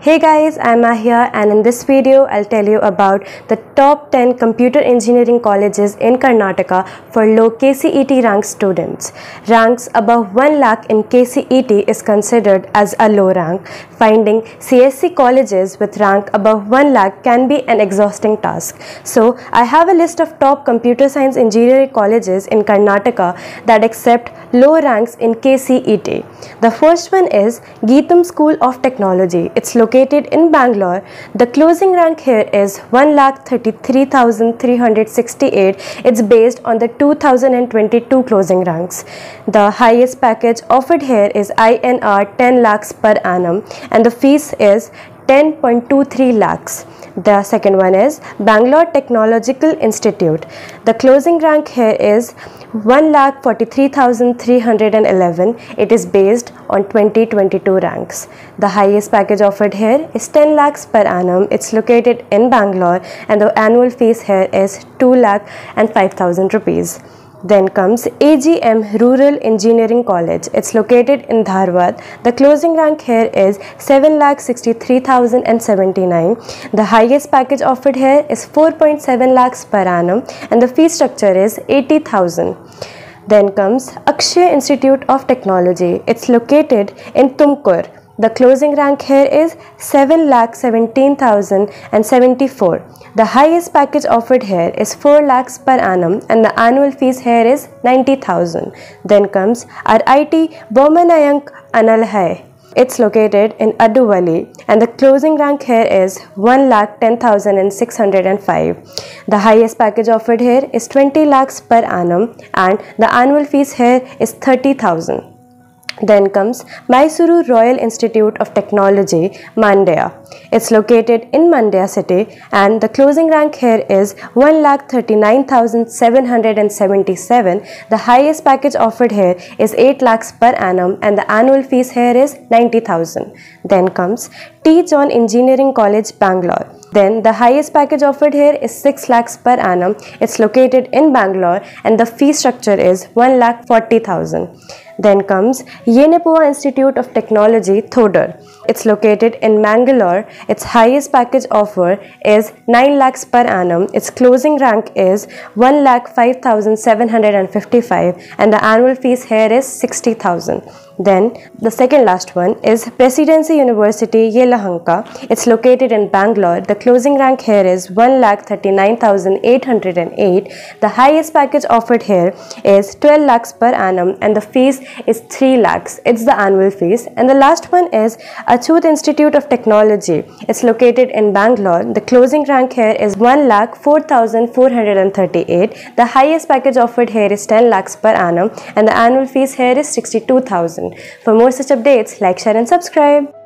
Hey guys, I'm Mahia and in this video I'll tell you about the top 10 computer engineering colleges in Karnataka for low KCET rank students. Ranks above 1 lakh in KCET is considered as a low rank. Finding CSC colleges with rank above 1 lakh can be an exhausting task. So I have a list of top computer science engineering colleges in Karnataka that accept low ranks in KCET. The first one is Gitam School of Technology. It's located in Bangalore. The closing rank here is 1,33,368. It's based on the 2022 closing ranks. The highest package offered here is INR 10 lakhs per annum and the fees is 10.23 lakhs. The second one is Bangalore Technological Institute. The closing rank here is 1,43,311. It is based on 2022 ranks. The highest package offered here is 10 lakhs per annum. It's located in Bangalore and the annual fees here is 2 lakh and 5,000 rupees. Then comes AGM Rural Engineering College. It's located in Dharwad. The closing rank here is 7,63,079. The highest package offered here is 4.7 lakhs per annum and the fee structure is 80,000. Then comes Akshay Institute of Technology. It's located in Tumkur. The closing rank here is 7,17,074. The highest package offered here is 4 lakhs per annum and the annual fees here is 90,000. Then comes our IT Bomanayank Analhai. It's located in Aduvalli and the closing rank here is 1,10,605. The highest package offered here is 20 lakhs per annum and the annual fees here is 30,000. Then comes Mysuru Royal Institute of Technology, Mandya. It's located in Mandya city and the closing rank here is 1,39,777. The highest package offered here is 8 lakhs per annum and the annual fees here is 90,000. Then comes T. John Engineering College, Bangalore. Then the highest package offered here is 6 lakhs per annum. It's located in Bangalore and the fee structure is 1 lakh 40,000. Then comes Yenepoya Institute of Technology, Thodar. It's located in Mangalore. Its highest package offer is 9 lakhs per annum. Its closing rank is 1 lakh 5755 and the annual fees here is 60,000. Then the second last one is Presidency University Yelahanka. It's located in Bangalore. The closing rank here is 1,39,808. The highest package offered here is 12 lakhs per annum and the fees is 3 lakhs. It's the annual fees. And the last one is Achut Institute of Technology. It's located in Bangalore. The closing rank here is 1 lakh 4,438. The highest package offered here is 10 lakhs per annum and the annual fees here is 62,000. For more such updates, like, share and subscribe.